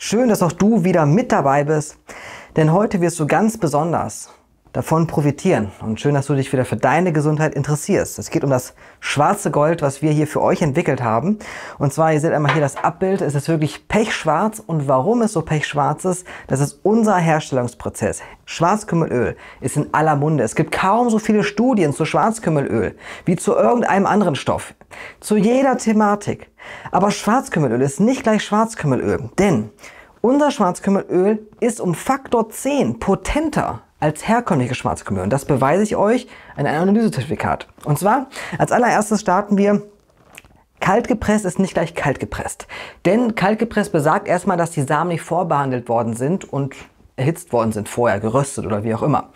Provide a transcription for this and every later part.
Schön, dass auch du wieder mit dabei bist, denn heute wirst du ganz besonders davon profitieren. Und schön, dass du dich wieder für deine Gesundheit interessierst. Es geht um das schwarze Gold, was wir hier für euch entwickelt haben. Und zwar, ihr seht einmal hier das Abbild. Es ist wirklich pechschwarz. Und warum es so pechschwarz ist, das ist unser Herstellungsprozess. Schwarzkümmelöl ist in aller Munde. Es gibt kaum so viele Studien zu Schwarzkümmelöl wie zu irgendeinem anderen Stoff. Zu jeder Thematik. Aber Schwarzkümmelöl ist nicht gleich Schwarzkümmelöl. Denn unser Schwarzkümmelöl ist um Faktor 10 potenter als herkömmliche Schwarzkümmel. Und das beweise ich euch in einem Analysezertifikat. Und zwar, als allererstes starten wir Kalt gepresst ist nicht gleich kalt gepresst. Denn kalt gepresst besagt erstmal, dass die Samen nicht vorbehandelt worden sind und erhitzt worden sind vorher, geröstet oder wie auch immer.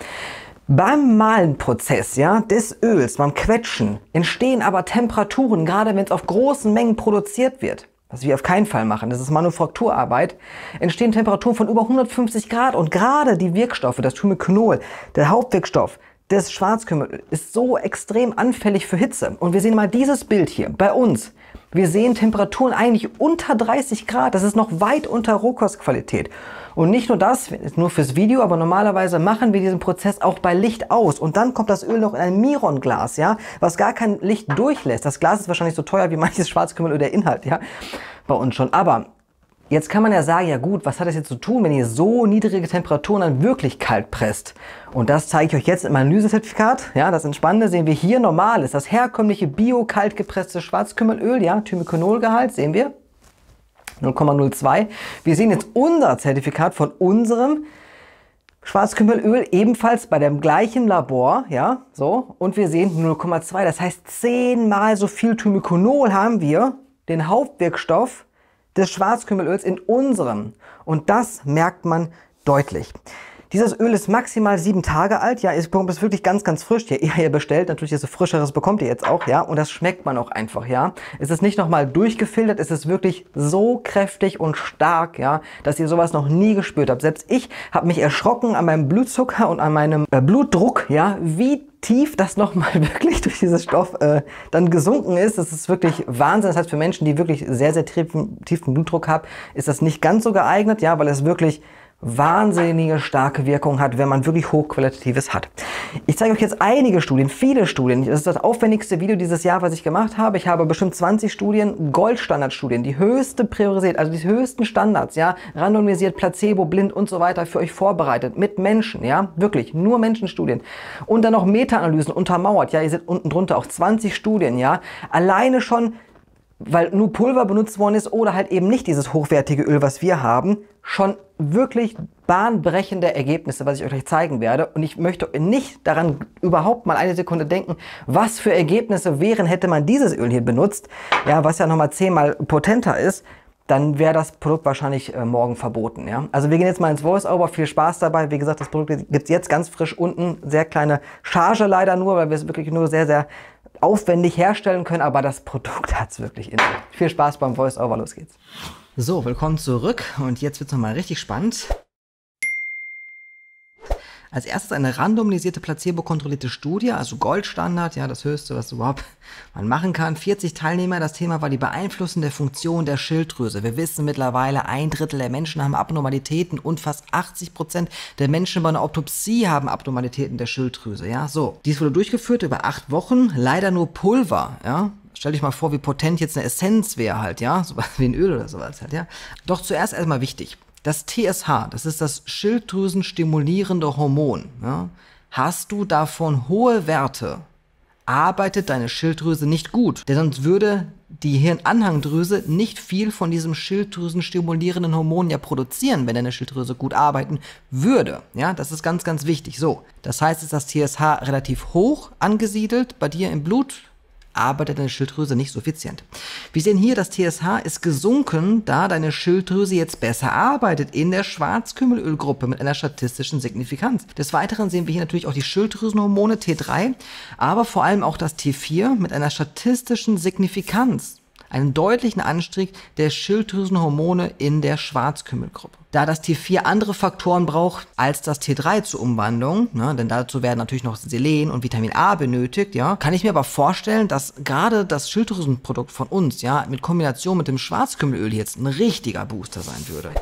Beim Malenprozess ja, des Öls, beim Quetschen, entstehen aber Temperaturen, gerade wenn es auf großen Mengen produziert wird was wir auf keinen Fall machen, das ist Manufakturarbeit, entstehen Temperaturen von über 150 Grad und gerade die Wirkstoffe, das Thymiconol, der Hauptwirkstoff des Schwarzkümmel, ist so extrem anfällig für Hitze. Und wir sehen mal dieses Bild hier bei uns. Wir sehen Temperaturen eigentlich unter 30 Grad. Das ist noch weit unter Rohkostqualität. Und nicht nur das, nur fürs Video, aber normalerweise machen wir diesen Prozess auch bei Licht aus. Und dann kommt das Öl noch in ein Mironglas, ja, was gar kein Licht durchlässt. Das Glas ist wahrscheinlich so teuer wie manches Schwarzkümmelöl der Inhalt, ja, bei uns schon. Aber Jetzt kann man ja sagen, ja gut, was hat das jetzt zu tun, wenn ihr so niedrige Temperaturen dann wirklich kalt presst? Und das zeige ich euch jetzt im Analysezertifikat. Ja, das Entspannende sehen wir hier normal ist das herkömmliche bio-kalt gepresste Schwarzkümmelöl, ja, Thymiconolgehalt, sehen wir. 0,02. Wir sehen jetzt unser Zertifikat von unserem Schwarzkümmelöl ebenfalls bei dem gleichen Labor, ja, so. Und wir sehen 0,2. Das heißt, zehnmal so viel Thymiconol haben wir, den Hauptwirkstoff, des Schwarzkümmelöls in unserem. Und das merkt man deutlich. Dieses Öl ist maximal sieben Tage alt. Ja, es ist wirklich ganz, ganz frisch. Je eher ihr bestellt, natürlich desto frischeres bekommt ihr jetzt auch. Ja, und das schmeckt man auch einfach. Ja, es ist nicht nochmal durchgefiltert. Es ist wirklich so kräftig und stark, ja, dass ihr sowas noch nie gespürt habt. Selbst ich habe mich erschrocken an meinem Blutzucker und an meinem äh, Blutdruck. Ja, wie tief das nochmal wirklich durch diesen Stoff äh, dann gesunken ist. Das ist wirklich Wahnsinn. Das heißt, für Menschen, die wirklich sehr, sehr tiefen, tiefen Blutdruck haben, ist das nicht ganz so geeignet, ja, weil es wirklich wahnsinnige starke Wirkung hat, wenn man wirklich hochqualitatives hat. Ich zeige euch jetzt einige Studien, viele Studien. Das ist das aufwendigste Video dieses Jahr, was ich gemacht habe. Ich habe bestimmt 20 Studien, Goldstandardstudien, die höchste priorisiert, also die höchsten Standards, ja, randomisiert, Placebo, blind und so weiter für euch vorbereitet mit Menschen, ja, wirklich nur Menschenstudien und dann noch Meta-Analysen untermauert, ja, ihr seht unten drunter auch 20 Studien, ja, alleine schon weil nur Pulver benutzt worden ist oder halt eben nicht dieses hochwertige Öl, was wir haben, schon wirklich bahnbrechende Ergebnisse, was ich euch gleich zeigen werde. Und ich möchte nicht daran überhaupt mal eine Sekunde denken, was für Ergebnisse wären, hätte man dieses Öl hier benutzt, ja, was ja nochmal zehnmal potenter ist, dann wäre das Produkt wahrscheinlich äh, morgen verboten. Ja? Also wir gehen jetzt mal ins Voice-Over, viel Spaß dabei. Wie gesagt, das Produkt gibt es jetzt ganz frisch unten, sehr kleine Charge leider nur, weil wir es wirklich nur sehr, sehr aufwendig herstellen können, aber das Produkt hat es wirklich in. Viel Spaß beim Voice-Over, los geht's. So, willkommen zurück und jetzt wird es nochmal richtig spannend. Als erstes eine randomisierte placebo-kontrollierte Studie, also Goldstandard, ja, das höchste, was überhaupt man machen kann. 40 Teilnehmer, das Thema war die beeinflussende Funktion der Schilddrüse. Wir wissen mittlerweile, ein Drittel der Menschen haben Abnormalitäten und fast 80 Prozent der Menschen bei einer Autopsie haben Abnormalitäten der Schilddrüse, ja. So, dies wurde durchgeführt über acht Wochen, leider nur Pulver, ja. Stell dich mal vor, wie potent jetzt eine Essenz wäre halt, ja, so wie ein Öl oder sowas halt, ja. Doch zuerst erstmal wichtig. Das TSH, das ist das Schilddrüsenstimulierende Hormon. Ja? Hast du davon hohe Werte, arbeitet deine Schilddrüse nicht gut. Denn sonst würde die Hirnanhangdrüse nicht viel von diesem Schilddrüsenstimulierenden Hormon ja produzieren, wenn deine Schilddrüse gut arbeiten würde. Ja, das ist ganz, ganz wichtig. So, das heißt, ist das TSH relativ hoch angesiedelt bei dir im Blut, arbeitet deine Schilddrüse nicht suffizient. Wir sehen hier, das TSH ist gesunken, da deine Schilddrüse jetzt besser arbeitet in der Schwarzkümmelölgruppe mit einer statistischen Signifikanz. Des Weiteren sehen wir hier natürlich auch die Schilddrüsenhormone T3, aber vor allem auch das T4 mit einer statistischen Signifikanz einen deutlichen Anstieg der Schilddrüsenhormone in der Schwarzkümmelgruppe. Da das T4 andere Faktoren braucht als das T3 zur Umwandlung, ne, denn dazu werden natürlich noch Selen und Vitamin A benötigt, ja, kann ich mir aber vorstellen, dass gerade das Schilddrüsenprodukt von uns, ja, mit Kombination mit dem Schwarzkümmelöl jetzt ein richtiger Booster sein würde.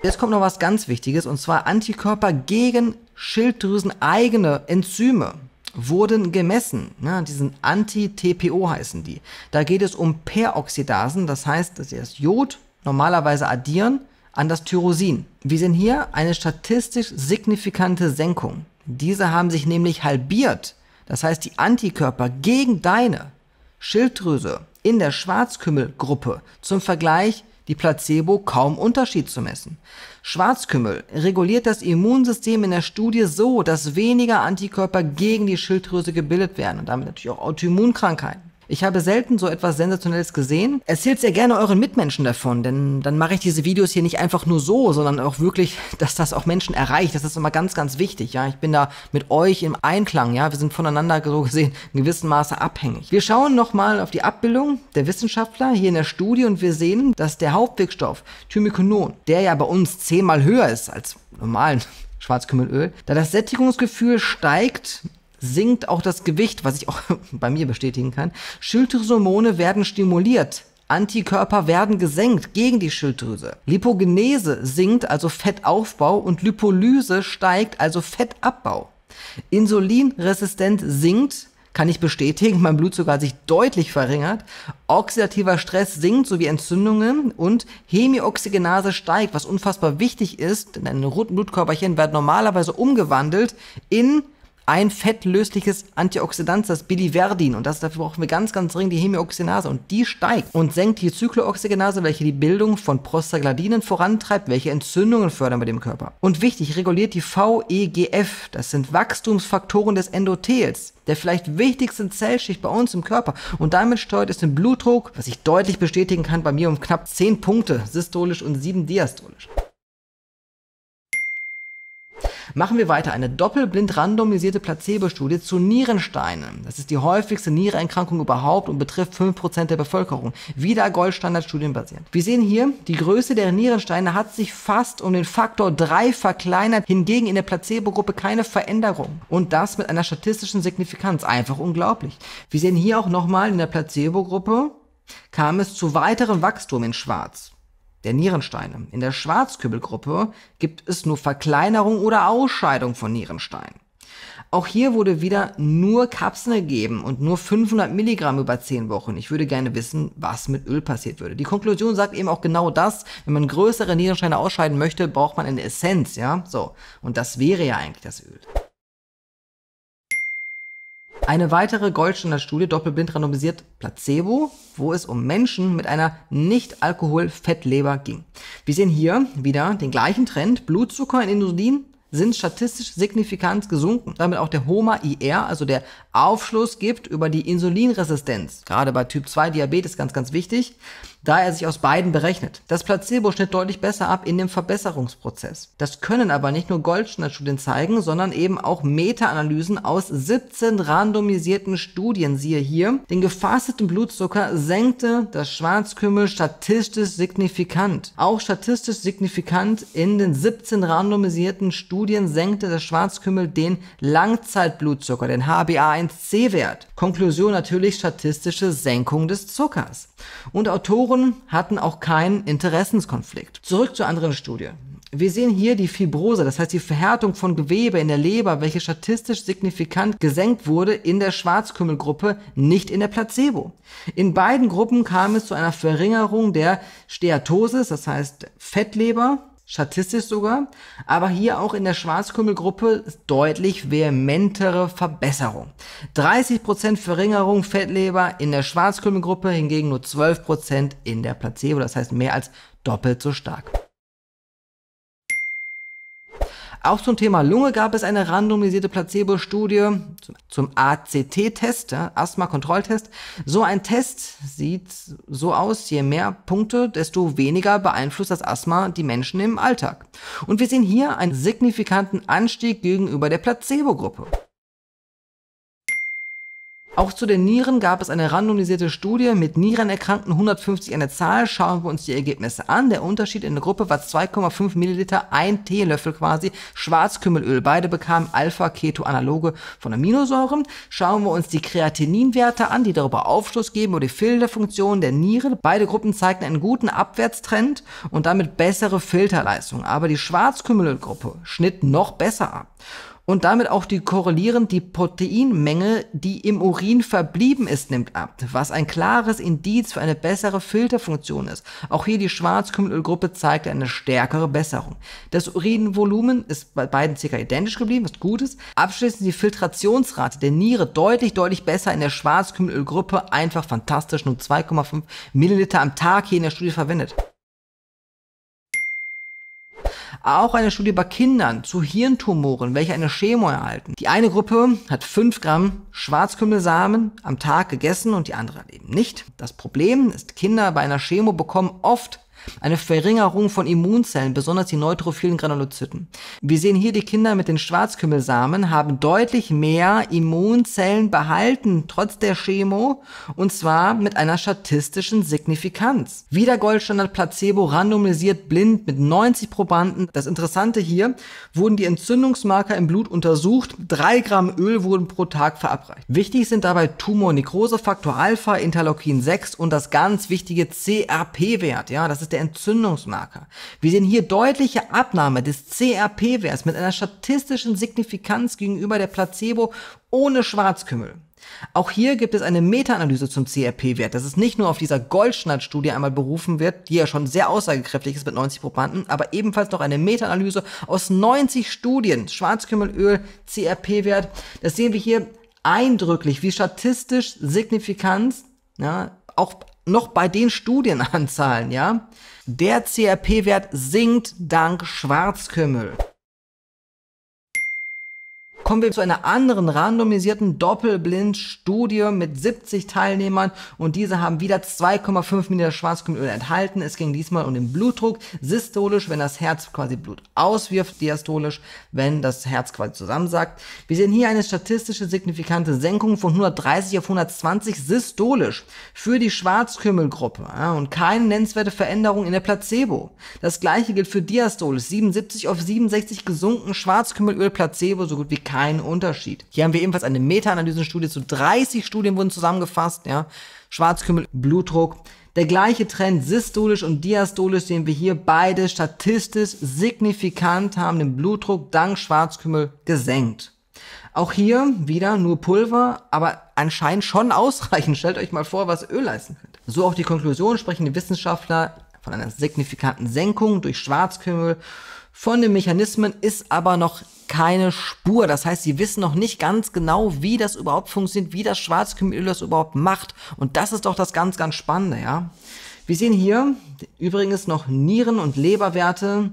Jetzt kommt noch was ganz Wichtiges, und zwar Antikörper gegen Schilddrüsen-eigene Enzyme wurden gemessen. Ja, die sind Anti-TPO heißen die. Da geht es um Peroxidasen, das heißt, dass sie das Jod normalerweise addieren an das Tyrosin. Wir sehen hier eine statistisch signifikante Senkung. Diese haben sich nämlich halbiert. Das heißt, die Antikörper gegen deine Schilddrüse in der Schwarzkümmelgruppe zum Vergleich die Placebo kaum Unterschied zu messen. Schwarzkümmel reguliert das Immunsystem in der Studie so, dass weniger Antikörper gegen die Schilddrüse gebildet werden und damit natürlich auch Autoimmunkrankheiten. Ich habe selten so etwas Sensationelles gesehen. Erzählt sehr gerne euren Mitmenschen davon, denn dann mache ich diese Videos hier nicht einfach nur so, sondern auch wirklich, dass das auch Menschen erreicht. Das ist immer ganz, ganz wichtig. Ja, ich bin da mit euch im Einklang. Ja, wir sind voneinander so gesehen in gewissem Maße abhängig. Wir schauen nochmal auf die Abbildung der Wissenschaftler hier in der Studie und wir sehen, dass der Hauptwirkstoff Thymiconon, der ja bei uns zehnmal höher ist als normalen Schwarzkümmelöl, da das Sättigungsgefühl steigt sinkt auch das Gewicht, was ich auch bei mir bestätigen kann. Schilddrüsenhormone werden stimuliert. Antikörper werden gesenkt gegen die Schilddrüse. Lipogenese sinkt, also Fettaufbau, und Lipolyse steigt, also Fettabbau. Insulinresistent sinkt, kann ich bestätigen, mein Blutzucker hat sich deutlich verringert. Oxidativer Stress sinkt sowie Entzündungen und Hemioxygenase steigt, was unfassbar wichtig ist, denn deine roten Blutkörperchen werden normalerweise umgewandelt in ein fettlösliches Antioxidant, das Biliverdin. Und das, dafür brauchen wir ganz, ganz dringend die Hemioxynase. Und die steigt und senkt die Zyklooxygenase, welche die Bildung von Prostaglandinen vorantreibt, welche Entzündungen fördern bei dem Körper. Und wichtig, reguliert die VEGF. Das sind Wachstumsfaktoren des Endothels der vielleicht wichtigsten Zellschicht bei uns im Körper. Und damit steuert es den Blutdruck, was ich deutlich bestätigen kann, bei mir um knapp 10 Punkte systolisch und 7 diastolisch. Machen wir weiter. Eine doppelblind randomisierte Placebo-Studie zu Nierensteinen. Das ist die häufigste Nierenerkrankung überhaupt und betrifft 5% der Bevölkerung. Wieder Goldstandard studienbasiert. Wir sehen hier, die Größe der Nierensteine hat sich fast um den Faktor 3 verkleinert, hingegen in der Placebo-Gruppe keine Veränderung. Und das mit einer statistischen Signifikanz. Einfach unglaublich. Wir sehen hier auch nochmal in der Placebo-Gruppe kam es zu weiterem Wachstum in Schwarz der Nierensteine. In der Schwarzkübelgruppe gibt es nur Verkleinerung oder Ausscheidung von Nierensteinen. Auch hier wurde wieder nur Kapseln gegeben und nur 500 Milligramm über 10 Wochen. Ich würde gerne wissen, was mit Öl passiert würde. Die Konklusion sagt eben auch genau das. Wenn man größere Nierensteine ausscheiden möchte, braucht man eine Essenz, ja? So. Und das wäre ja eigentlich das Öl. Eine weitere Goldstandard-Studie, doppelblind randomisiert Placebo, wo es um Menschen mit einer Nicht-Alkohol-Fettleber ging. Wir sehen hier wieder den gleichen Trend, Blutzucker in Insulin sind statistisch signifikant gesunken. Damit auch der HOMA-IR, also der Aufschluss gibt über die Insulinresistenz. Gerade bei Typ 2 Diabetes ganz, ganz wichtig da er sich aus beiden berechnet. Das Placebo schnitt deutlich besser ab in dem Verbesserungsprozess. Das können aber nicht nur Goldstandard-Studien zeigen, sondern eben auch Meta-Analysen aus 17 randomisierten Studien. Siehe hier, den gefasteten Blutzucker senkte das Schwarzkümmel statistisch signifikant. Auch statistisch signifikant in den 17 randomisierten Studien senkte das Schwarzkümmel den Langzeitblutzucker, den HbA1c-Wert. Konklusion natürlich statistische Senkung des Zuckers. Und Autoren Autoren hatten auch keinen Interessenskonflikt. Zurück zur anderen Studie. Wir sehen hier die Fibrose, das heißt die Verhärtung von Gewebe in der Leber, welche statistisch signifikant gesenkt wurde in der Schwarzkümmelgruppe, nicht in der Placebo. In beiden Gruppen kam es zu einer Verringerung der Steatosis, das heißt Fettleber, statistisch sogar, aber hier auch in der Schwarzkümmelgruppe deutlich vehementere Verbesserung. 30% Verringerung Fettleber in der Schwarzkümmelgruppe, hingegen nur 12% in der Placebo, das heißt mehr als doppelt so stark. Auch zum Thema Lunge gab es eine randomisierte Placebo-Studie zum ACT-Test, ja, Asthma-Kontrolltest. So ein Test sieht so aus, je mehr Punkte, desto weniger beeinflusst das Asthma die Menschen im Alltag. Und wir sehen hier einen signifikanten Anstieg gegenüber der Placebo-Gruppe. Auch zu den Nieren gab es eine randomisierte Studie mit Nierenerkrankten 150 eine Zahl. Schauen wir uns die Ergebnisse an. Der Unterschied in der Gruppe war 2,5 Milliliter, ein Teelöffel quasi Schwarzkümmelöl. Beide bekamen Alpha-Keto-Analoge von Aminosäuren. Schauen wir uns die Kreatininwerte an, die darüber Aufschluss geben über die Filterfunktion der Niere. Beide Gruppen zeigten einen guten Abwärtstrend und damit bessere Filterleistung. Aber die Schwarzkümmelölgruppe schnitt noch besser ab und damit auch die korrelierend die Proteinmenge, die im Urin verblieben ist, nimmt ab, was ein klares Indiz für eine bessere Filterfunktion ist. Auch hier die Schwarzkümmelölgruppe zeigte eine stärkere Besserung. Das Urinvolumen ist bei beiden ca. identisch geblieben, was gut ist. Abschließend die Filtrationsrate der Niere deutlich, deutlich besser in der Schwarzkümmelölgruppe, einfach fantastisch, nur 2,5 Milliliter am Tag hier in der Studie verwendet. Auch eine Studie bei Kindern zu Hirntumoren, welche eine Chemo erhalten. Die eine Gruppe hat 5 Gramm Schwarzkümmelsamen am Tag gegessen und die andere eben nicht. Das Problem ist, Kinder bei einer Chemo bekommen oft eine Verringerung von Immunzellen, besonders die neutrophilen Granulozyten. Wir sehen hier die Kinder mit den Schwarzkümmelsamen haben deutlich mehr Immunzellen behalten, trotz der Chemo, und zwar mit einer statistischen Signifikanz. Wieder Goldstandard Placebo randomisiert blind mit 90 Probanden. Das Interessante hier, wurden die Entzündungsmarker im Blut untersucht, 3 Gramm Öl wurden pro Tag verabreicht. Wichtig sind dabei Tumor-Nekrose-Faktor Alpha, Interleukin 6 und das ganz wichtige CRP-Wert. Ja, das ist der der Entzündungsmarker. Wir sehen hier deutliche Abnahme des CRP-Werts mit einer statistischen Signifikanz gegenüber der Placebo ohne Schwarzkümmel. Auch hier gibt es eine Meta-Analyse zum CRP-Wert, dass es nicht nur auf dieser Goldschnitt-Studie einmal berufen wird, die ja schon sehr aussagekräftig ist mit 90 Probanden, aber ebenfalls noch eine Meta-Analyse aus 90 Studien, Schwarzkümmelöl, CRP-Wert. Das sehen wir hier eindrücklich, wie statistisch signifikant, ja, auch noch bei den Studienanzahlen, ja, der CRP-Wert sinkt dank Schwarzkümmel. Kommen wir zu einer anderen randomisierten Doppelblind-Studie mit 70 Teilnehmern und diese haben wieder 2,5 ml Schwarzkümmelöl enthalten. Es ging diesmal um den Blutdruck, systolisch, wenn das Herz quasi Blut auswirft, diastolisch, wenn das Herz quasi zusammensagt. Wir sehen hier eine statistische signifikante Senkung von 130 auf 120 systolisch für die Schwarzkümmelgruppe ja, und keine nennenswerte Veränderung in der Placebo. Das gleiche gilt für diastolisch, 77 auf 67 gesunken Schwarzkümmelöl Placebo, so gut wie keinen Unterschied. Hier haben wir ebenfalls eine Meta-Analysenstudie zu 30 Studien wurden zusammengefasst, ja. Schwarzkümmel, Blutdruck. Der gleiche Trend, systolisch und diastolisch, sehen wir hier beide statistisch signifikant haben den Blutdruck dank Schwarzkümmel gesenkt. Auch hier wieder nur Pulver, aber anscheinend schon ausreichend. Stellt euch mal vor, was Öl leisten könnte. So auch die Konklusion sprechen die Wissenschaftler von einer signifikanten Senkung durch Schwarzkümmel. Von den Mechanismen ist aber noch keine Spur. Das heißt, sie wissen noch nicht ganz genau, wie das überhaupt funktioniert, wie das Schwarzkümmelöl das überhaupt macht. Und das ist doch das ganz, ganz Spannende, ja. Wir sehen hier übrigens noch Nieren- und Leberwerte.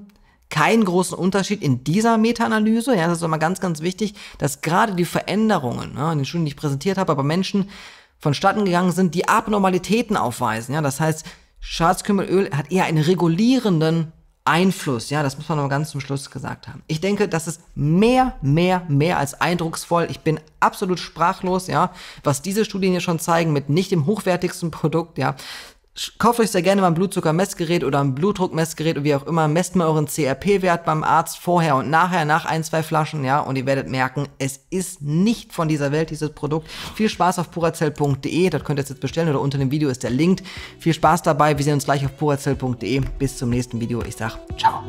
Keinen großen Unterschied in dieser Meta-Analyse. Ja, das ist immer ganz, ganz wichtig, dass gerade die Veränderungen, ja, in den Studien, die ich präsentiert habe, aber Menschen vonstatten gegangen sind, die Abnormalitäten aufweisen. Ja, das heißt, Schwarzkümmelöl hat eher einen regulierenden Einfluss, ja, das muss man noch ganz zum Schluss gesagt haben. Ich denke, das ist mehr, mehr, mehr als eindrucksvoll. Ich bin absolut sprachlos, ja, was diese Studien hier schon zeigen mit nicht dem hochwertigsten Produkt, ja. Kauft euch sehr gerne mal ein Blutzuckermessgerät oder ein Blutdruckmessgerät oder wie auch immer. Messt mal euren CRP-Wert beim Arzt vorher und nachher, nach ein, zwei Flaschen, ja. Und ihr werdet merken, es ist nicht von dieser Welt, dieses Produkt. Viel Spaß auf purazell.de. Dort könnt ihr jetzt bestellen oder unter dem Video ist der Link. Viel Spaß dabei. Wir sehen uns gleich auf purazell.de. Bis zum nächsten Video. Ich sag ciao.